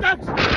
That's...